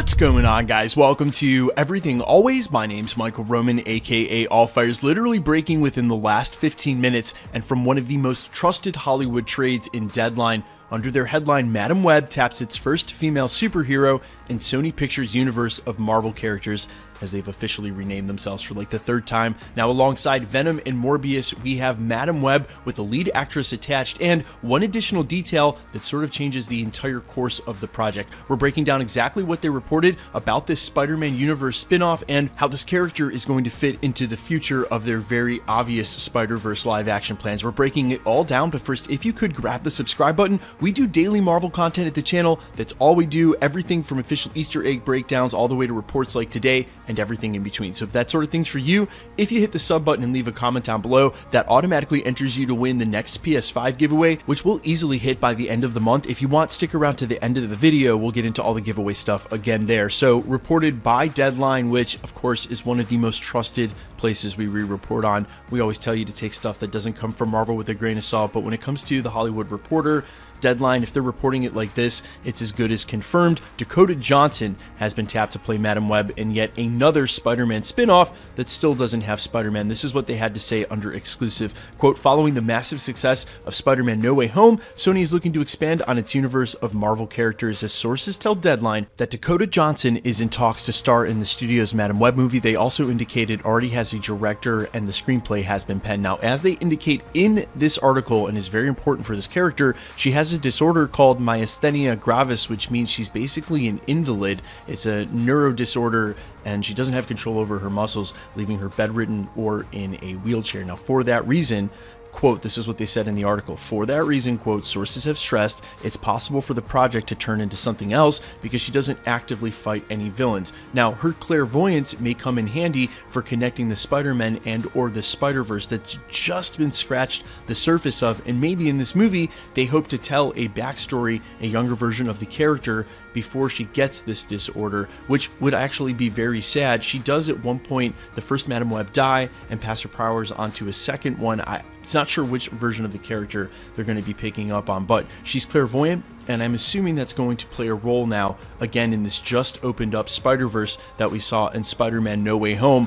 What's going on, guys? Welcome to Everything Always. My name's Michael Roman, aka All Fires, literally breaking within the last 15 minutes and from one of the most trusted Hollywood trades in Deadline. Under their headline, Madam Web taps its first female superhero in Sony Pictures universe of Marvel characters as they've officially renamed themselves for like the third time. Now, alongside Venom and Morbius, we have Madam Web with a lead actress attached and one additional detail that sort of changes the entire course of the project. We're breaking down exactly what they reported about this Spider Man universe spin off and how this character is going to fit into the future of their very obvious Spider Verse live action plans. We're breaking it all down, but first, if you could grab the subscribe button, we do daily Marvel content at the channel. That's all we do, everything from official Easter egg breakdowns all the way to reports like today and everything in between. So if that sort of thing's for you, if you hit the sub button and leave a comment down below, that automatically enters you to win the next PS5 giveaway, which will easily hit by the end of the month. If you want, stick around to the end of the video. We'll get into all the giveaway stuff again there. So reported by Deadline, which of course is one of the most trusted places we re-report on. We always tell you to take stuff that doesn't come from Marvel with a grain of salt, but when it comes to the Hollywood Reporter, Deadline, if they're reporting it like this, it's as good as confirmed. Dakota Johnson has been tapped to play Madame Web in yet another Spider Man spin off that still doesn't have Spider Man. This is what they had to say under exclusive. Quote Following the massive success of Spider Man No Way Home, Sony is looking to expand on its universe of Marvel characters as sources tell Deadline that Dakota Johnson is in talks to star in the studio's Madame Web movie. They also indicated already has a director and the screenplay has been penned. Now, as they indicate in this article, and is very important for this character, she has a disorder called myasthenia gravis, which means she's basically an invalid. It's a neuro disorder and she doesn't have control over her muscles, leaving her bedridden or in a wheelchair. Now, for that reason, Quote, this is what they said in the article. For that reason, quote, sources have stressed it's possible for the project to turn into something else because she doesn't actively fight any villains. Now, her clairvoyance may come in handy for connecting the Spider-Man and or the Spider-Verse that's just been scratched the surface of, and maybe in this movie, they hope to tell a backstory, a younger version of the character before she gets this disorder, which would actually be very sad. She does at one point, the first Madame Web die and pass her powers onto a second one. I, it's not sure which version of the character they're going to be picking up on, but she's clairvoyant, and I'm assuming that's going to play a role now, again, in this just opened up Spider Verse that we saw in Spider Man No Way Home.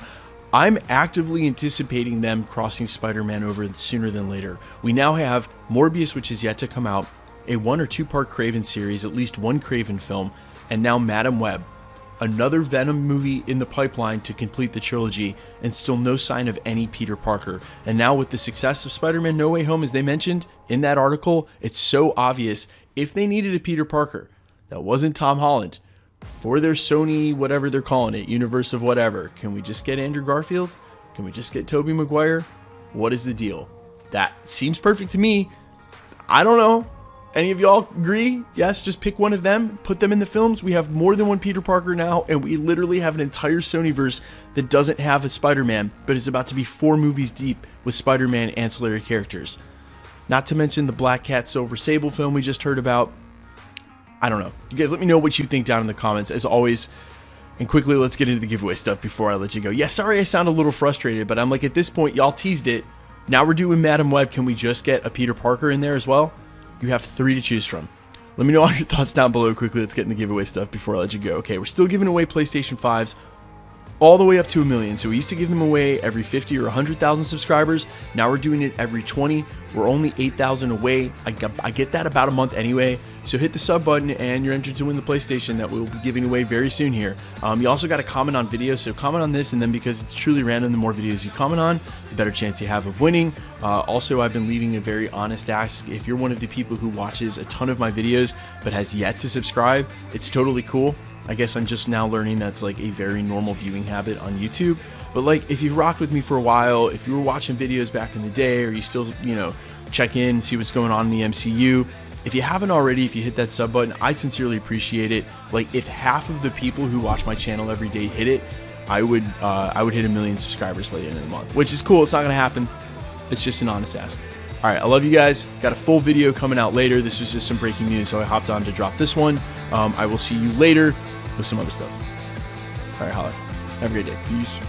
I'm actively anticipating them crossing Spider Man over sooner than later. We now have Morbius, which is yet to come out, a one or two part Kraven series, at least one Kraven film, and now Madame Web. Another Venom movie in the pipeline to complete the trilogy, and still no sign of any Peter Parker. And now, with the success of Spider Man No Way Home, as they mentioned in that article, it's so obvious if they needed a Peter Parker that wasn't Tom Holland for their Sony, whatever they're calling it, universe of whatever, can we just get Andrew Garfield? Can we just get Tobey Maguire? What is the deal? That seems perfect to me. I don't know. Any of y'all agree? Yes, just pick one of them, put them in the films. We have more than one Peter Parker now, and we literally have an entire Sonyverse that doesn't have a Spider Man, but is about to be four movies deep with Spider Man ancillary characters. Not to mention the Black Cat Silver Sable film we just heard about. I don't know. You guys let me know what you think down in the comments. As always, and quickly, let's get into the giveaway stuff before I let you go. Yeah, sorry I sound a little frustrated, but I'm like, at this point, y'all teased it. Now we're doing Madame Web. Can we just get a Peter Parker in there as well? You have three to choose from. Let me know all your thoughts down below quickly. Let's get in the giveaway stuff before I let you go. Okay, we're still giving away PlayStation 5s all the way up to a million. So we used to give them away every 50 or 100,000 subscribers. Now we're doing it every 20. We're only 8,000 away. I get, I get that about a month anyway. So hit the sub button and you're entered to win the PlayStation that we'll be giving away very soon here. Um, you also got to comment on videos. So comment on this and then because it's truly random, the more videos you comment on, the better chance you have of winning. Uh, also, I've been leaving a very honest ask. If you're one of the people who watches a ton of my videos but has yet to subscribe, it's totally cool. I guess I'm just now learning that's like a very normal viewing habit on YouTube. But like if you've rocked with me for a while, if you were watching videos back in the day or you still, you know, check in, see what's going on in the MCU, if you haven't already, if you hit that sub button, I sincerely appreciate it. Like if half of the people who watch my channel every day hit it, I would uh, I would hit a million subscribers by the end of the month, which is cool. It's not gonna happen. It's just an honest ask. All right, I love you guys. Got a full video coming out later. This was just some breaking news, so I hopped on to drop this one. Um, I will see you later with some other stuff. All right, holla. Have a great day. Peace.